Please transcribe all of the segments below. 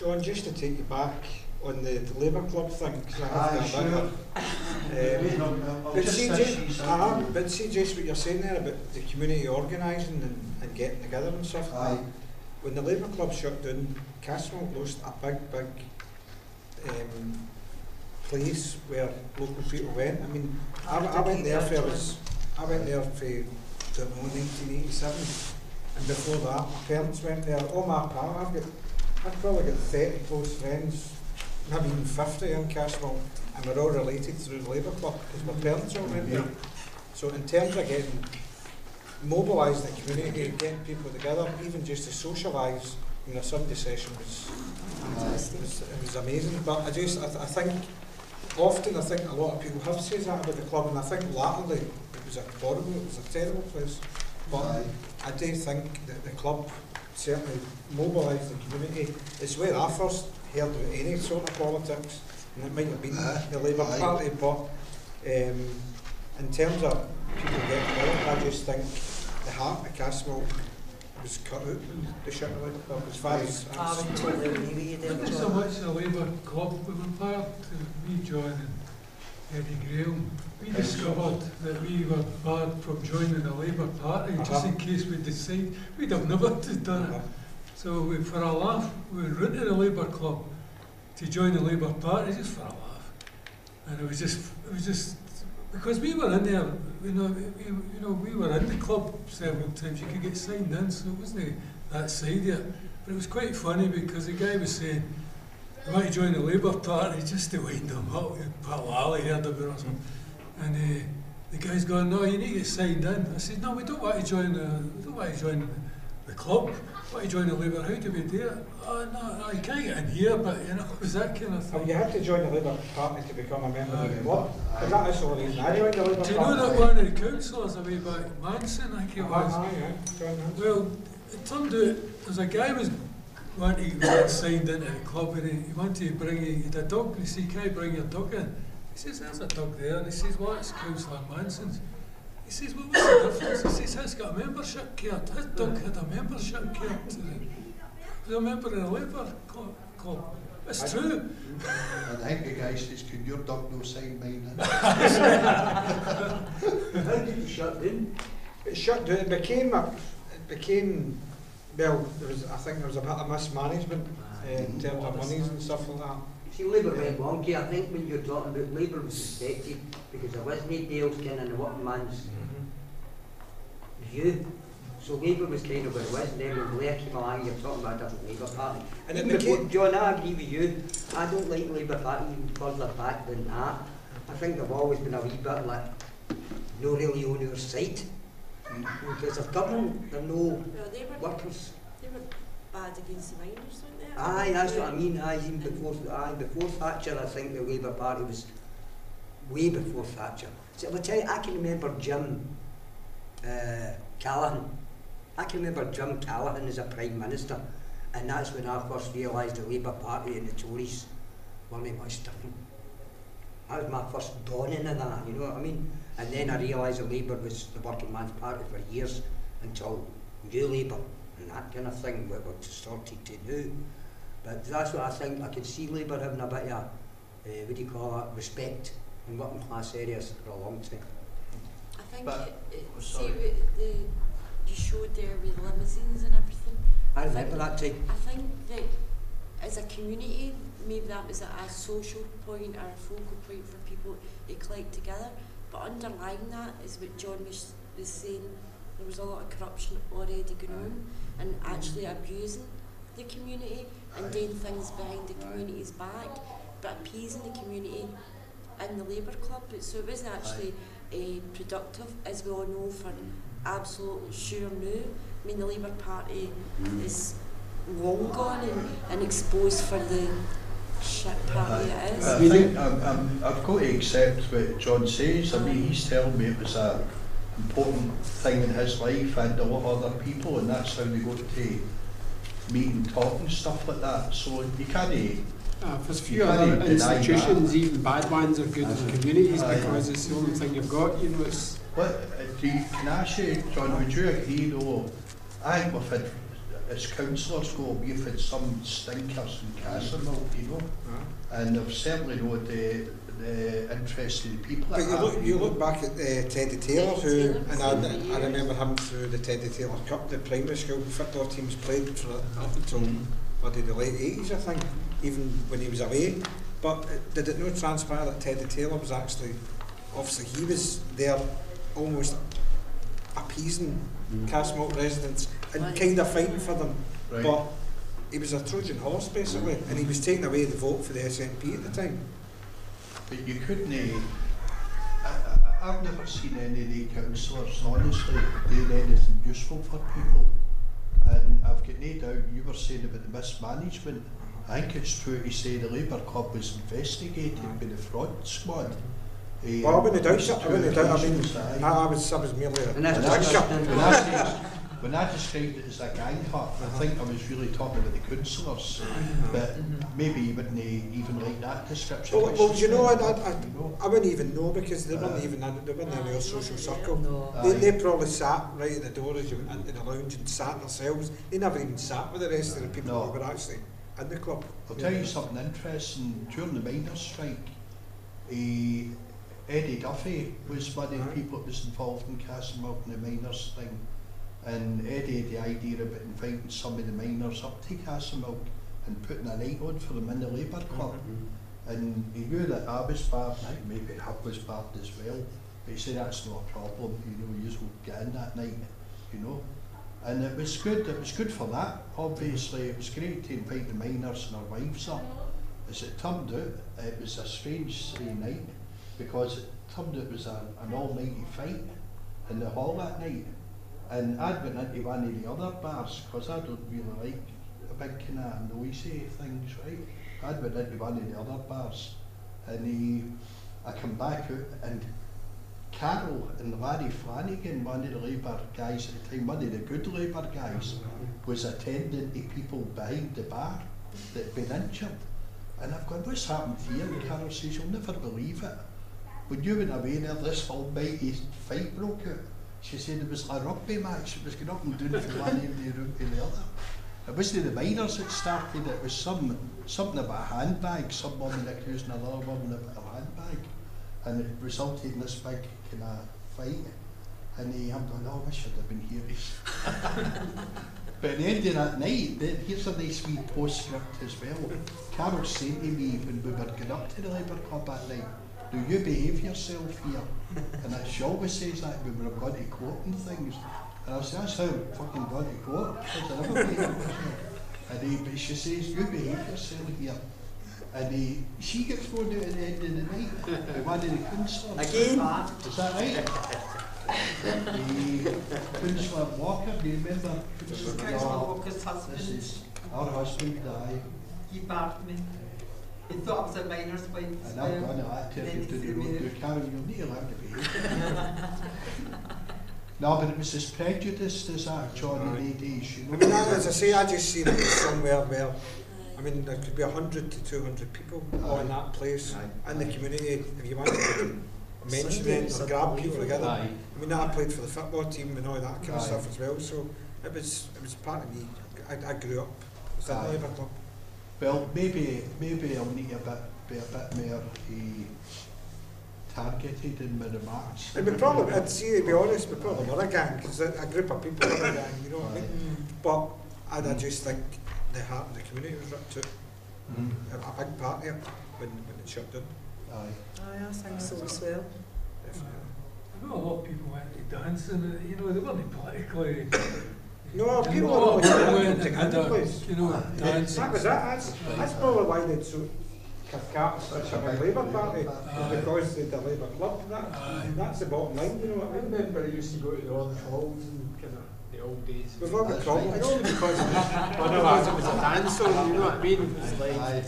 John, just to take you back on the, the Labour Club thing, 'cause I have Aye, sure. bit of- Wait, Um, no, I'll- I'll but see, just, uh, but see just what you're saying there about the community organising and, and getting together and stuff. Aye. When the Labour Club shut down, Castlemilk lost a big, big um, place where local people went. I mean, I, I went there for was, I went there for don't know 1987, and before that, my parents went there. All my pal, I've got, I've probably got 30 close friends, maybe even 50 in Castlemilk, and we're all related through the Labour Club because my parents are all went there. So in terms of getting mobilise the community, getting people together, even just to socialise in a Sunday session was, was it was amazing. But I just I, th- I think often I think a lot of people have said that about the club, and I think latterly it was a horrible, it was a terrible place. But. I do think that the club certainly mobilised the community. It's where I first heard of any sort of politics, and it might have been Aye. the Labour Aye. Party, but um, in terms of people getting together, I just think the heart of Castle was cut out in the shit of it. As far as, I would totally agree you there, Not so John. much the Labour Club, we were part, uh, me, John and Eddie Graham, we discovered that we were barred from joining the Labour Party, just Uh-huh. in case we decide, we'd have never done it. So we, for a laugh, we went into the Labour Club to join the Labour Party, just for a laugh. And it was just, it was just, because we were in there, you know, we, you know, we were in the club several times, you could get signed in, so it wasn't that side yet. But it was quite funny because the guy was saying, I to join the Labour Party just to wind them up. Pat Lally heard about it or something. And uh, the guy's going, no, you need to get signed in. I said, no, we don't want to join the, we don't want to join the, club. We want to join the Labour. How do we do it? Oh, no, no, you can't get in here, but you know, it was that kind of Oh, thing. you had to join the Labour Party to become a member of the club. Is that the only reason I joined the Labour Do Party? you know that one of the councillors away back, Manson, I think it was? Joined that. Well, it turned out there's a guy was wanting to get signed into the club and he, he wanted to bring he had a dog he said, Can I bring your dog in? He says, There's a dog there and he says, Well it's Councillor Manson's. He says, Well what's the difference? He says, It's got a membership card. His dog had a membership card to the he a member of the Labour club. club. It's true. And I think the guy says, can your dog no sign mine in? How did you shut down? It shut down. It became a, it became well. There was I think there was a bit of mismanagement uh, in terms of monies and stuff like that. See, Labour went wonky. I think when you're talking about Labour was respected because there wasn't any Dale's kind of the working man's view. So Labour was kind of where it was, and then when Blair came along, you're talking about a different Labour Party. And then Even before- became- John, I agree with you. I don't like Labour Party even further back than that. I think they've always been a wee bit like no really on your side. Because of government, they're no Well, they were, workers. Bad against the miners, weren't they? Aye, that's what I mean. Aye, even before, aye, before Thatcher, I think the Labour Party was way before Thatcher. So I tell you, I can remember Jim uh, Callaghan. I can remember Jim Callaghan as a Prime Minister, and that's when I first realised the Labour Party and the Tories weren't much different. That was my first dawning in that, you know what I mean? And then I realised that Labour was the working man's party for years until New Labour and that kind of thing we were started to do. But that's what I think. I could see Labour having a bit of, uh, what do you call it, respect in working class areas for a long time. I think But- it, it, oh, see sorry. what the you showed there with limousines and everything. I remember that time. I think that as a community, maybe that was a, a social point or a focal point for people to collect together. But underlying that is what John was, was saying. There was a lot of corruption already going on, and actually abusing the community and doing things behind the community's back, but appeasing the community in the Labour Club. So it wasn't actually uh, productive, as we all know, for absolute sure now. I mean, the Labour Party is long gone and, and exposed for the shit party it is. I think I'm, I'm, I've got to accept what John says. I mean, he's telling me it was a important thing in his life and a lot of other people, and that's how they got to meet and talk and stuff like that. So you can't. Uh, there's a few other institutions, even bad ones, are good in communities Aye. because it's the only thing you've got. You know, it's What uh, do you, can I ask you, John? Would you agree though? I think we've had as councillors go, we've had some stinkers in Castlemilk, you know, and I've certainly know the, the of the people. But you look, you look back at uh, Teddy Taylor, who, and I, I remember him through the Teddy Taylor Cup, the primary school football teams played for up until bloody the late 80s, I think, even when he was away. But uh, did it not transpire that Teddy Taylor was actually, obviously, he was there almost appeasing Castlemilk residents and Right. kind of fighting for them. Right. But he was a Trojan horse, basically, and he was taking away the vote for the SNP at the time. But you couldn't. Uh, I, I, I've never seen any of the councillors, honestly, doing anything useful for people. And I've got no doubt you were saying about the mismanagement. I think it's true to say the Labour Club was investigated by the fraud squad. Eh, Well, I wouldn't doubt it. I wouldn't doubt. I mean. I, I was, I was merely a And that's When just- I, when, I said, when I described it as a gang hunt, I think I was really talking about the councillors, but maybe you wouldn't even like that description. Well, well, do you know, I, fair I, enough, I, you know. I wouldn't even know because they weren't Uh, even in, they weren't in our social circle. No. They, they probably sat right at the door as you went into the lounge and sat themselves. They never even sat with the rest of the people No. who were actually in the club. I'll tell you something interesting. During the miners' strike, eh, Eddie Duffy was one of the people that was involved in Castlemilk and the miners' thing. And Eddie had the idea about inviting some of the miners up to Castlemilk and putting a night on for them in the Labour mm-hmm. Club. And he knew that I was bad, and maybe Hub was bad as well. But he said that's not a problem, you know, you will get in that night, you know. And it was good, it was good for that, obviously. It was great to invite the miners and their wives up. As it turned out, it was a strange night because it turned out it was a, an all-nighty fight in the hall that night. And I'd been into one of the other bars because I don't really like a big kind of noisy things, right? I'd been into one of the other bars and he, I come back out and Carol and Larry Flanagan, one of the Labour guys at the time, one of the good Labour guys, was attending to people behind the bar that had been injured. And I've gone, what's happened here? And Carol says, you'll never believe it. When you went away there, this almighty fight broke out. She said it was a rugby match. It was going up and down from one end of the room to the other. It wasn't the miners that started it. Was some something about a handbag. Some woman accusing another woman about a handbag, and it resulted in this big kind of fight. And he, I'm going, oh, I should have been here. but at the end of that night, the, here's a nice wee postscript as well. Carol said to me when we were going up to the Labour Club that night, do you behave yourself here? and she always says that when we're going to court and things. And I said, that's how I'm fucking going to court, because I never behave myself. And he, but she says, you behave yourself here. And he, she gets thrown out at the end of the night by one of the councillors. Again? Is that right? the Councillor Walker, do you remember? Councillor Walker's This husband, is our husband, aye. he barred me. He thought I was a miner's wife. And I've gone out to then you he to the threw road, me to out. Karen, you're not allowed to behave. No, but it was as prejudiced as that, John, in the days, you I mean, I- as I say, I just seen it somewhere where, I mean, there could be 100 to 200 people Aye. in that place, Aye. in the community, if you want to mention it or grab people together. Aye. I mean, I played for the football team and all that kind of stuff as well, so it was it was part of me. I, I grew up. Was that Aye. Labour Club? Well, maybe, maybe I'll need a bit, be a bit more eh, targeted in my remarks. And we probably, I'd say, to be honest, we probably were a gang, because a, a group of people were a gang, you know what I mean? But I'd, I just think the heart of the community was ripped out, Mhm. a, a big part of it, when, when it shut down. Aye. Aye, I think so as well. definitely. I know a lot of people went to dancing, and, you know, they weren't politically. No, people know, are a lot always of people trying to and get had into a, place. You know, Aye. Uh, that was it, that's, that's probably why they'd so Cathcart such a big Labour party, Aye. because they'd a Labour club, that, Aye. that's the bottom line, you know I what I mean? remember I used to go to the old halls and kind of the old days. We've all got That's trouble, right. you know, because it was, well, no, because it was a dance on, you know what I mean? It's like,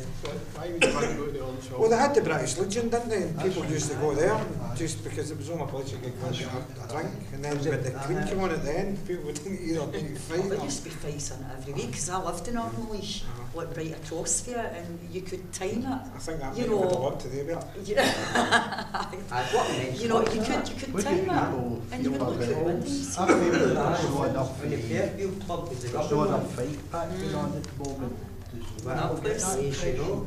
why would you want to go to the old shop? Well, they had the British Legion, didn't they? And That's people right. used to go there Aye. just because it was on a place you could go and get a, a drink. And then when the Queen came on at the end, people would think either need to fight There or... used to be fights on it every week because I lived in Arnold Uh-huh. Like right across there, and you could time it. I think that You might a know- lot to do with it. it. You know, I've got an you know, you could you could Would time you it, and you feel would look about at windows. I feel that there's not enough, When the Fairfield club was there's rubber not one. enough fight back mm. going on at the moment. There's Well, Not I'll get issue, you know.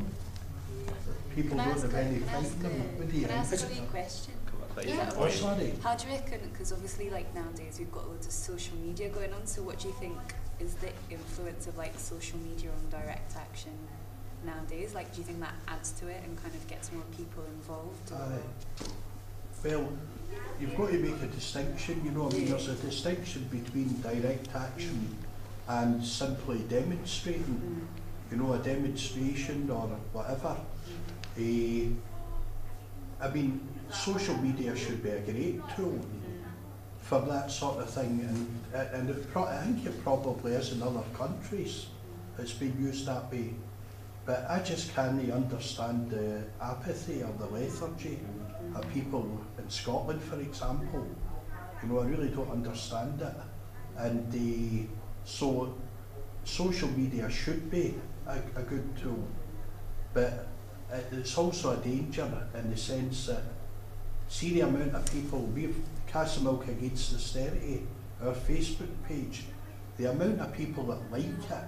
People don't have any can I fight ask in them. a- What do you Can I ask a wee question? Oh, Yeah. sorry. How do you reckon, because obviously like nowadays we've got loads of social media going on, so what do you think is the influence of like social media on direct action nowadays? Like do you think that adds to it and kind of gets more people involved? Well, you've got to make a distinction, you know, I mean, there's a distinction between direct action and simply demonstrating, Mm, you know, a demonstration or whatever. Eh, I mean, social media should be a great tool for that sort of thing, and, uh, and it pro- I think it probably is in other countries. It's been used that way. But I just can't understand the apathy or the lethargy of people in Scotland, for example. You know, I really don't understand it. And the, so social media should be a, a good tool, but it's also a danger in the sense that see the amount of people, we've Castlemilk Against Austerity, our Facebook page, the amount of people that like it,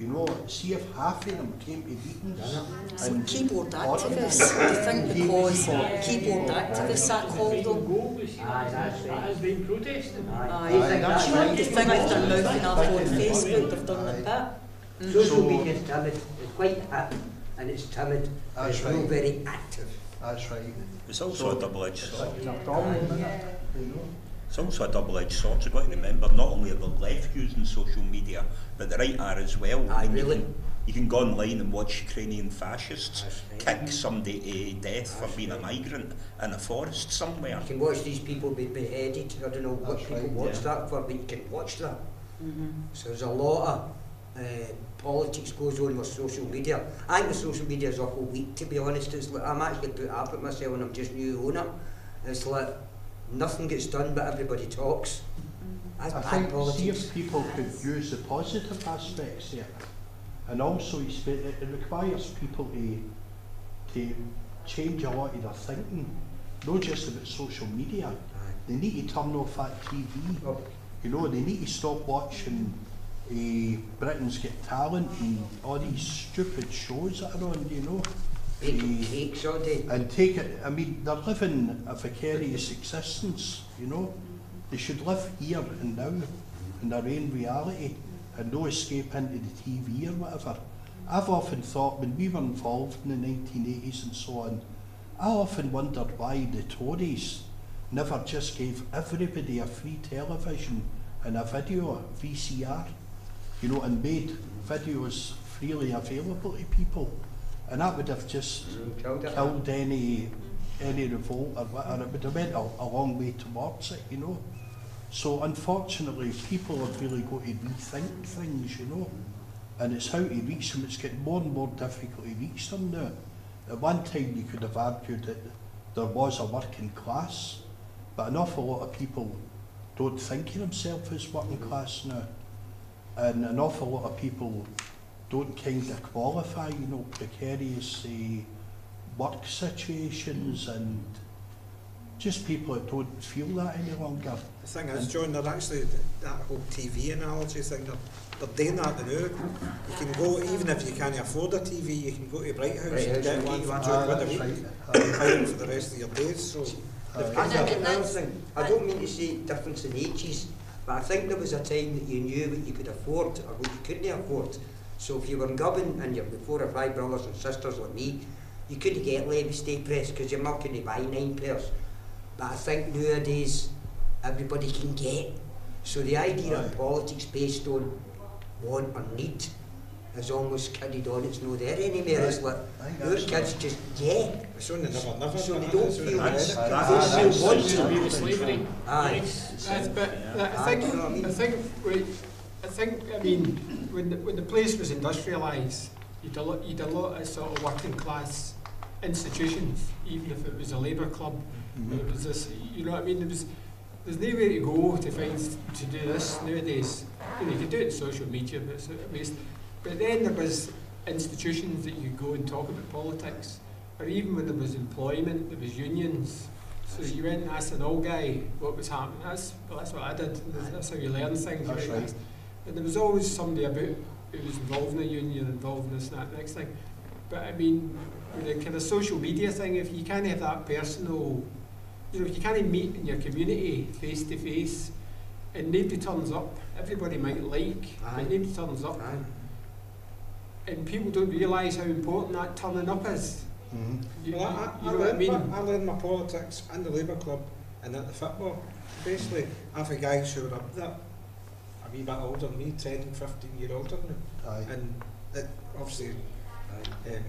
you know, see if half of them came to meetings. So and keyboard ordered them. activists, do you think because Keyboard- keyboard activists that called them? Aye, that's That has been protested. Aye. Aye, You think that's that's right. right? Do you think if they're mouthing off on Facebook, they've done it Aye. bit? Social media is timid, it's quite hip and it's timid, it's not very active. That's right. It's also a double-edged sword. like a problem, isn't it? You know? It's also a double-edged sword. You've got to remember not only are the left using social media, but the right are as well. Aye, I really? You can, you can go online and watch Ukrainian fascists right. kick somebody to death for That's being a migrant in a forest somewhere. You can watch these people be beheaded, I don't know what That's people right, watch yeah. that for, but you can watch that. Mm-hmm. So there's a lot of uh, politics goes on with social media. I think the social media is awful weak, to be honest. It's like, I'm actually put up at myself and I'm just new owner. It's like nothing gets done, but everybody talks. That's I bad think see if people could use the positive aspects there, and also it, it requires people to to change a lot of their thinking, not just about social media. Aye. They need to turn off that TV. Oh, You know, they need to stop watching uh, Britain's Got Talent and all these stupid shows that are on. You know, all day. and take it. I mean, they're living a vicarious existence. You know, they should live here and now in their own reality and no escape into the TV or whatever. I've often thought when we were involved in the 1980s and so on, I often wondered why the Tories never just gave everybody a free television and a video VCR, you know, and made videos freely available to people. And that would have just killed killed any any revolt or whatever. It would have went a, a long way towards it, you know. So unfortunately, people have really got to rethink things, you know. And it's how to reach them. It's getting more and more difficult to reach them now. At one time, you could have argued that there was a working class, but an awful lot of people don't think of themselves as working class now. And an awful lot of people don't kind of qualify, you know, precarious uh, work situations and just people that don't feel that any longer. The thing is, John, they're actually, that whole TV analogy thing, they're, they're doing that now. You can go, even if you can't afford a TV, you can go to Bright House Bright and get one for during week. right. them for the rest of your days, so. Another thing, I don't mean to say difference in ages, but I think there was a time that you knew what you could afford or what you couldn't afford. So if you were in Gubbin and you're with four or five brothers and sisters like me, you couldn't get Levi Sta-Prest because your mum couldn't buy nine pairs. But I think nowadays everybody can get. So the idea of politics based on want or need is almost carried on. It's not there anymore. It's like I think your kids just get. It's on the never, never. So they don't feel the that's- never. that's- they don't that's- want Used to be with slavery. Aye. That's, but I Aye, think, do you know I mean? I think, we, I think, I mean, when the, when the place was industrialised, you'd a lot, you'd a lot of sort of working class institutions, even if it was a labour club, Mhm. it was this, you know what I mean, there was, there's nowhere to go to find, to do this nowadays. You know, you can do it on social media, but it's, mean, But then there was institutions that you go and talk about politics, or even when there was employment, there was unions. So you went and asked an old guy what was happening. That's well, that's what I did. That's how you learn things. That's right. And there was always somebody about who was involved in a union, involved in this and that next thing. But I mean, with the kind of social media thing, if you can't have that personal, you know, if you can't meet in your community face to face, and nobody turns up, everybody might like, Aye. but nobody turns up Aye. and people don't realise how important that turning up is. Mhm. You, Well, I, I, I, know what I learned mean? my, I learned my politics in the Labour Club and at the football. Basically, I've had guys who are up there, a wee bit older than me, 10, 15 year older than me, Aye. and it obviously um,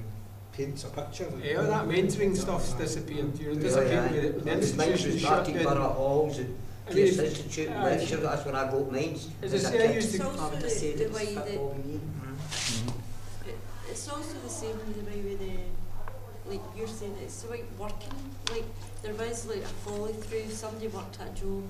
paints a picture. that- Yeah, that mentoring stuff's disappeared. You know, disappeared with it. With the institutions shut Barty down. Borough Halls and I mean, Pearce it's- Institute and aye. lecture, that's where I got mines. As I as a say, I kid. used It's to. also Come to the, say the way that football. It, it's also the same with the way with the like you're saying it's like working like there was like a follow through somebody worked at a job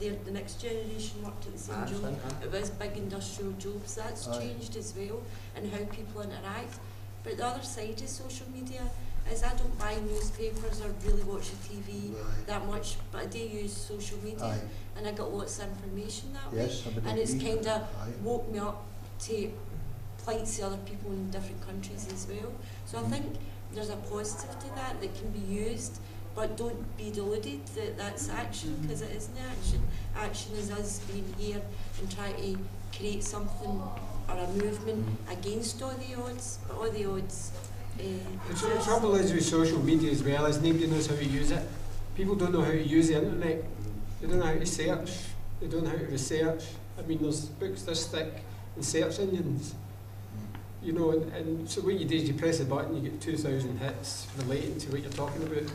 the, the next generation worked at the same job it was big industrial jobs that's Aye. changed as well and how people interact but the other side of social media is I don't buy newspapers or really watch the TV Right. that much but I do use social media Aye. and I got lots of information that way Yes, would and it's kind of woke me up to plights of other people in different countries as well. So I Mhm. think there's a positive to that that can be used, but don't be deluded that that's action because it isn't action. Action is us being here and trying to create something or a movement against all the odds, but all the odds. Uh, The trouble is with social media as well is nobody knows how to use it. People don't know how to use the internet. They don't know how to search. They don't know how to research. I mean, there's books this thick and search engines. You know, and, and so what you do is you press a button, you get 2,000 hits relating to what you're talking about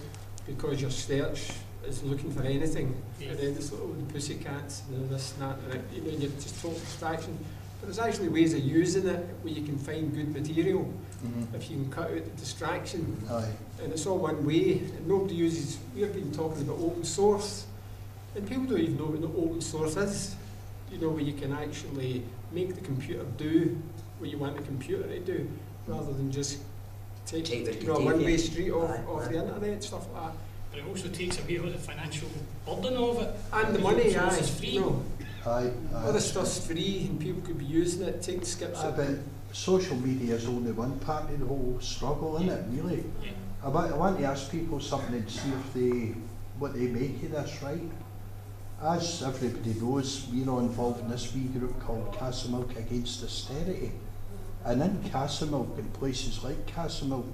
because your search is looking for anything. And then it's like, oh, the pussycats, and this and that, and that, you know, and you're just total distraction. But there's actually ways of using it where you can find good material Mhm. if you can cut out the distraction. Aye. And it's all one way, and nobody uses, we've been talking about open source, and people don't even know what the open source is. You know, where you can actually make the computer do what you want the computer to do, rather than just take, Take the you know, a one-way street off, Aye, off aye. the internet, stuff like that. But it also takes away all the financial burden of it. And the The money, aye, oh, is free. you know, Aye. all aye. the stuff's free, and people could be using it, take the skips Aye, out. but social media is only one part of the whole struggle, isn't it, really? Yeah. I want, I want to ask people something and see if they, what they make of this, right? As everybody knows, we're all involved in this wee group called Castlemilk Against Austerity. And in Castlemilk, in places like Castlemilk,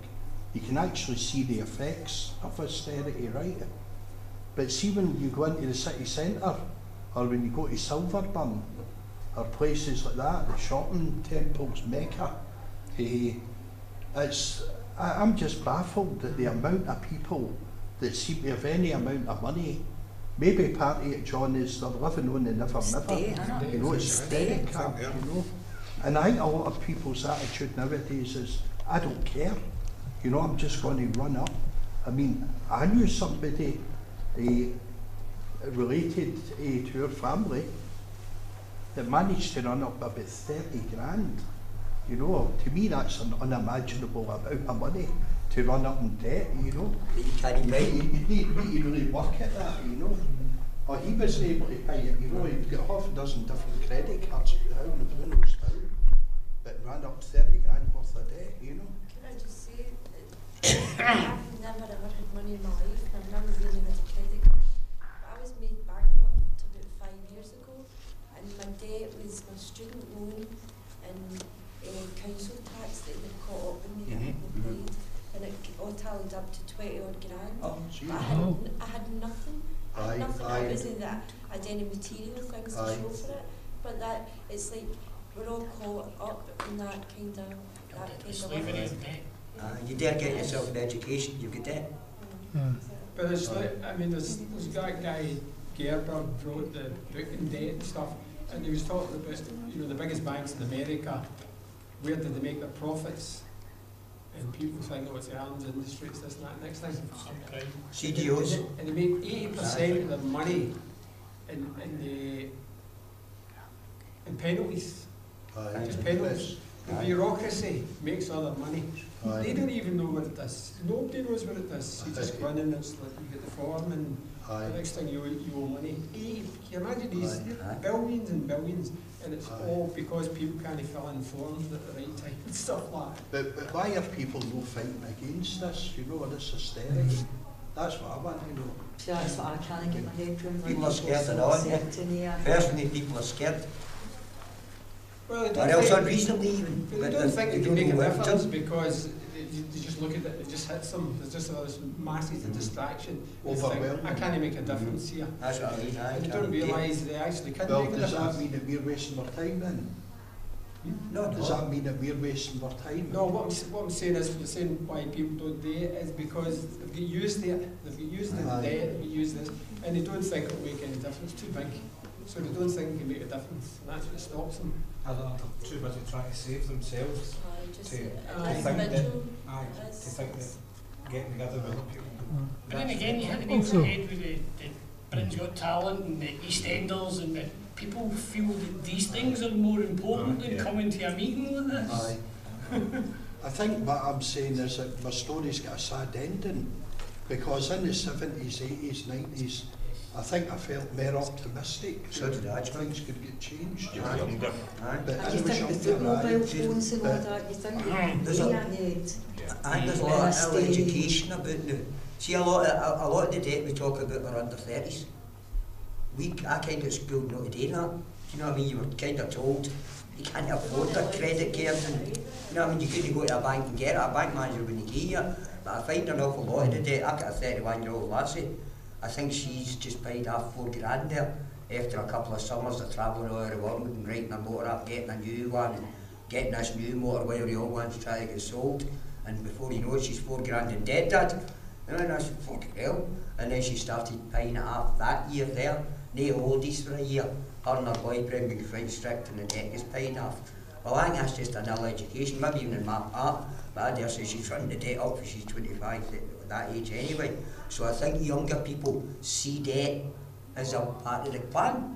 you can actually see the effects of austerity, right? But see when you go into the city centre, or when you go to Silverburn, or places like that, the shopping temples, Mecca, eh, it's, I, I'm just baffled at the amount of people that seem to have any amount of money. Maybe part of it, John, is they're living on the never never. You know, it's Stay. you know. And I think a lot of people's attitude nowadays is, I don't care. You know, I'm just going to run up. I mean, I knew somebody uh, related uh, to her family that managed to run up about 30 grand. You know, to me that's an unimaginable amount of money to run up in debt, you know. That you can't You, you, you need, need to really work at that, you know. Or he wasn't able to pay it, you know, he'd got half a dozen different credit cards out and who knows how, but ran up 30 grand worth of debt, you know. Can I just say, I've never ever had money in my life, and I've never really had a credit card. But I was made bankrupt about five years ago, and my debt was my student loan and uh, council tax that they caught up with me that I hadn't Mhm, paid, and it all tallied up to twenty odd grand. Oh, gee. But I had, n- I had nothing. I had Aye, nothing. aye. It wasn't that I had any material things Aye. to show for it, but that it's like we're all caught up in that kind of that kind of Slavery level. of debt. Uh, you dare get yourself an education, you get that. But it's like, I mean, there's, there's that guy, Graeber, wrote the book in debt and stuff, and he was talking about, you know, the biggest banks in America, where did they make their profits? And people think, oh, it's the arms industry, it's this and that, next thing. Subprime. CDOs. And they make eighty percent of their money in, in the, in penalties. Aye. Just penalties. The bureaucracy makes all the money. They don't even know what it does. Nobody knows what it does. You just go in and it's like you get the form and the next thing you, you owe money. Can you imagine these Aye. billions and billions and it's Aye. all because people can't fill in forms at the right time and stuff like that. But, but why are people no fighting against this, you know, this hysteria? Mm. That's what I want to know. See, that's what I can't get my head around. People are scared so of that, yeah. certain, yeah. Personally, people are scared. Well, they Or don't else unreasonably even. but they don't think it can make a know where to difference because they, they just look at it, it just hits them. There's just all this masses of mm-hmm. distraction. They think, Overwhelming. I can't make a difference mm-hmm. here. That's what I mean, I And don't take- realise they actually can Well, make a difference. does that mean that we're wasting our time then? Hmm? No, Does no. that mean that we're wasting our time? No, what I'm, what I'm saying is, the saying why people don't do it is because they've got used to it, they've got used to the Aye. debt, they've got used to this, and they don't think it'll make any difference, too big. So they don't think it can make a difference, and that's what stops them. I don't know, too busy trying to save themselves. Uh, just To- an to think that- individual. Aye, to think that getting together with other people. But then again, you hit the nail on head with the, the Britain's Got Talent and the EastEnders and the people feel that these things are more important Oh, than yeah. coming to a meeting like this. Aye. I think what I'm saying is that my story's got a sad ending because in the seventies, eighties, nineties, I think I felt more optimistic. So did I. Things could get changed. You know? But and you think the foot mobile phones and all that, you think there's a, need? yeah. and there's a lot of ill education about now. See, a lot, of, a, a lot of the debt we talk about are under 30s. We, I kind of schooled not to do that. You know what I mean? You were kind of told you can't afford the credit cards. and, you know what I mean? You couldn't go to a bank and get it. A bank manager wouldn't give you But I find an awful lot of the debt. I've got a 31 year old lassie I think she's just paid off four grand there after a couple of summers of travelling all over the world and writing her motor up, getting a new one and getting this new motor while the old one's trying to get sold. And before you know it, she's four grand in debt, Dad. And I said, fucking hell. And then she started paying it off that year there. No oldies for a year. Her and her boyfriend being quite strict and the debt is paid off. Well, I think that's just an ill education, maybe even in my part. But I dare say she's running the debt up she's 25, at that age anyway. So I think younger people see debt as a part of the plan.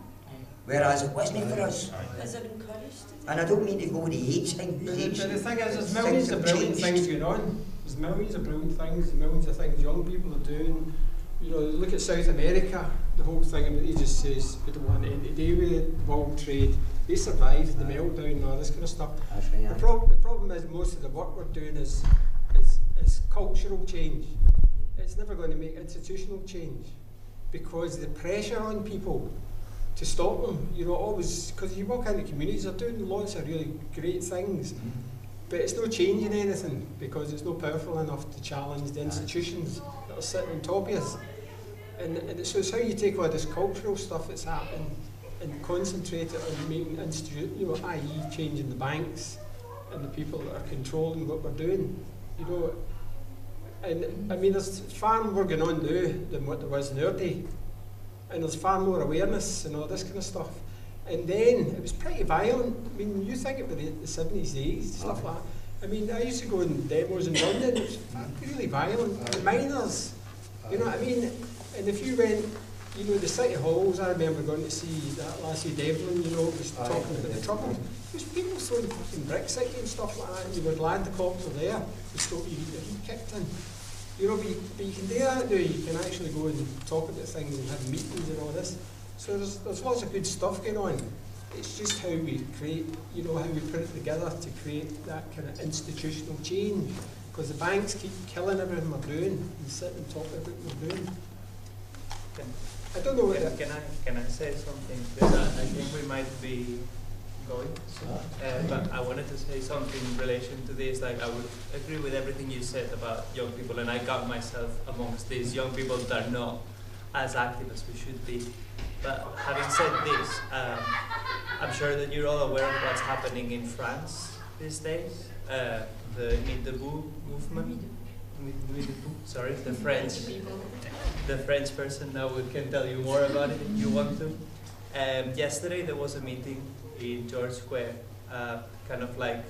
Whereas it wasn't for us. Is it encouraged And I don't mean to go with the age thing. But the the, age but the thing is, there's millions have of brilliant changed. things going on. There's millions of brilliant things, millions of things young people are doing. You know, look at South America, the whole thing, I mean, he just says, we don't want any day with it, world trade. They survived the meltdown and all this kind of stuff. That's right, The, prob- the problem is most of the work we're doing is, is, is cultural change. It's never going to make institutional change because the pressure on people to stop them, you know, always, because you walk into communities, they're doing lots of really great things, mm-hmm. but it's not changing anything because it's not powerful enough to challenge the institutions that are sitting on top of us. And, and so it's how you take all this cultural stuff that's happening and concentrate it on making institute, you know, i.e. changing the banks and the people that are controlling what we're doing. You know, and er er I mean, there's far more going on now than what there was in our day, and there's far more awareness and all this kind of stuff. And then it was pretty violent. I mean, you think about the, the 70s, the 80s, stuff like that. I mean, I used to go in demos in London, it was really violent. The miners, you know what I mean? And if you went, you know, the city halls, I remember going to see that lassie Devlin, you know, was Aye. talking about the troubles. There was people throwing fucking bricks at you and stuff like that, and you were glad the cops were there to stop you getting your heat kicked in. You know, but you, but you can do that now, you can actually go and talk about things and have meetings and all this. So there's, there's lots of good stuff going on. It's just how we create, you know, how we put it together to create that kind of institutional change. Because the banks keep killing everything we're doing and sitting on top of everything we're doing. I don't know Can, can I can I say something? Because I, I think we might be going. Uh, but I wanted to say something in relation to this. Like I would agree with everything you said about young people, and I got myself amongst these young people that are not as active as we should be. But having said this, um, I'm sure that you're all aware of what's happening in France these days. Uh, the Nuit Debout movement. Meet, Nuit Debout, sorry, the French the French person now we can tell you more about it if you want to. Um, yesterday there was a meeting in George Square, uh, kind of like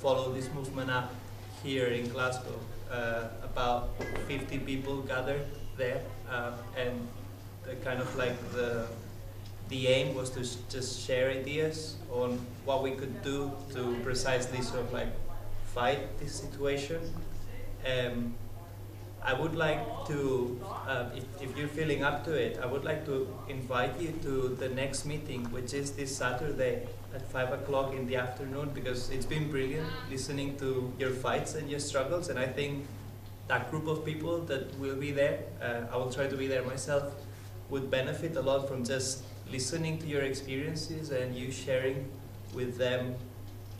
follow this movement up here in Glasgow. Uh, about 50 people gathered there, uh, and the kind of like the the aim was to just share ideas on what we could do to precisely sort of like fight this situation. Um, I would like to, uh, if, if you're feeling up to it, I would like to invite you to the next meeting, which is this Saturday at 5 o'clock in the afternoon, because it's been brilliant listening to your fights and your struggles, and I think that group of people that will be there, uh, I will try to be there myself, would benefit a lot from just listening to your experiences and you sharing with them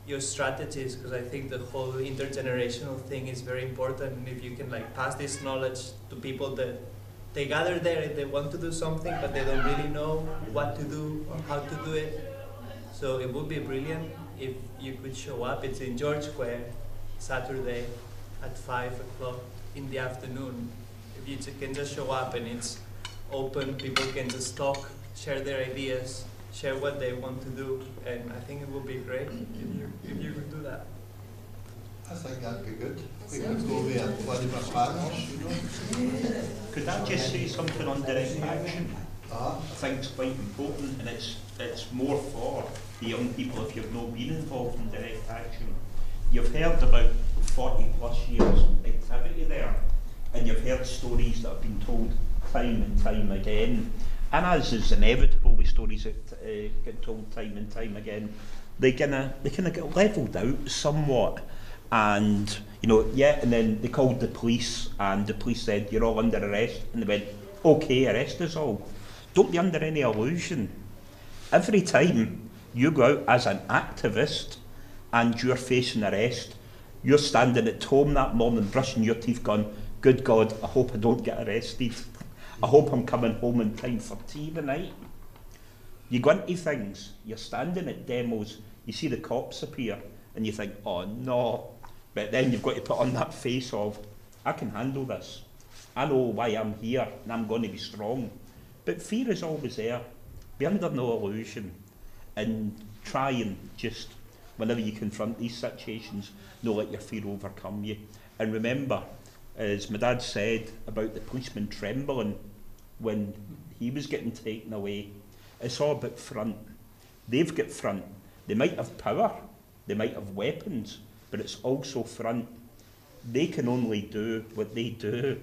your strategies because I think the whole intergenerational thing is very important. And if you can like pass this knowledge to people that they gather there and they want to do something but they don't really know what to do or how to do it. So it would be brilliant if you could show up. It's in George Square Saturday at 5 o'clock in the afternoon. If you can just show up and it's open people can just talk share their ideas share what they want to do and I think it would be great if you if you could do that I think that'd be good. We could go with one of our partners, you know. Could I just say something on direct action? Ah, I think it's quite important and it's, it's more for the young people if you've not been involved in direct action. You've heard about 40 plus years activity there and you've heard stories that have been told time and time again. And as is inevitable with stories that uh, get told time and time again, they kinda they kinda get levelled out somewhat. And you know, yeah, and then they called the police, and the police said you're all under arrest, and they went, okay, arrest us all. Don't be under any illusion. Every time you go out as an activist and you're facing arrest, you're standing at home that morning brushing your teeth, going, "Good God, I hope I don't get arrested. I hope I'm coming home in time for tea tonight." You go into things, you're standing at demos, you see the cops appear, and you think, oh no. But then you've got to put on that face of, I can handle this. I know why I'm here, and I'm going to be strong. But fear is always there. Be under no illusion, and try and just, whenever you confront these situations, don't let your fear overcome you. And remember, as my dad said about the policeman trembling when he was getting taken away, it's all about front. They've got front. They might have power, they might have weapons, but it's also front. They can only do what they do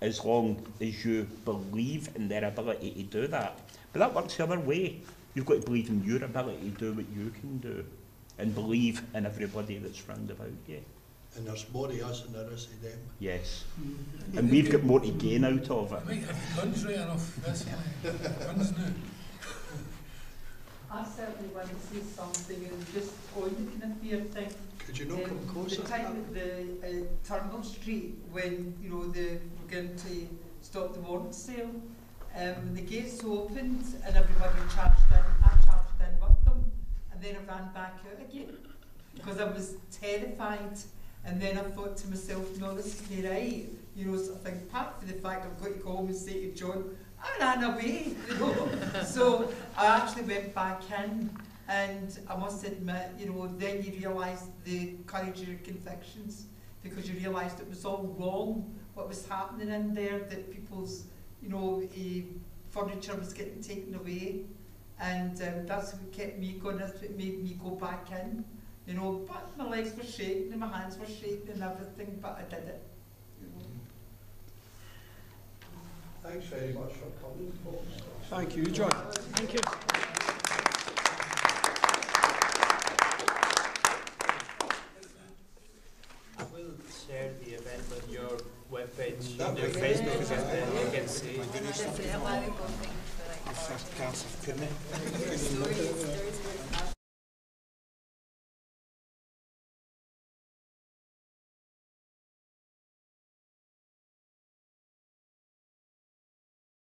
as long as you believe in their ability to do that. But that works the other way. You've got to believe in your ability to do what you can do and believe in everybody that's round about you. And there's more of us than there is of them. Yes. And we've got more to gain out of I it. might have guns right enough, this guns now. I certainly want to see something and just on the kind of fear thing. Could you not come Um, closer? The time at the uh, Turnbull Street when, you know, they were going to stop the warrant sale, um, the gates opened and everybody charged in, I charged in with them and then I ran back out again because I was terrified and then I thought to myself, no, this isn't right. You know, sort of thing, apart from the fact I've got to go home and say to John, I ran away, you know. so I actually went back in and I must admit, you know, then you realise the courage of your convictions because you realised it was all wrong what was happening in there, that people's, you know, eh, furniture was getting taken away. And um, that's what kept me going, that's what made me go back in. You know, but my legs were shaking and my hands were shaking and everything, but I did it. You know. Thanks very much for coming, folks. Thank you, John. Thank you. I will share the event on your webpage, That'd your Facebook, great. and then you can see. Definitely valuable thing for like Cancer, couldn't stories, stories about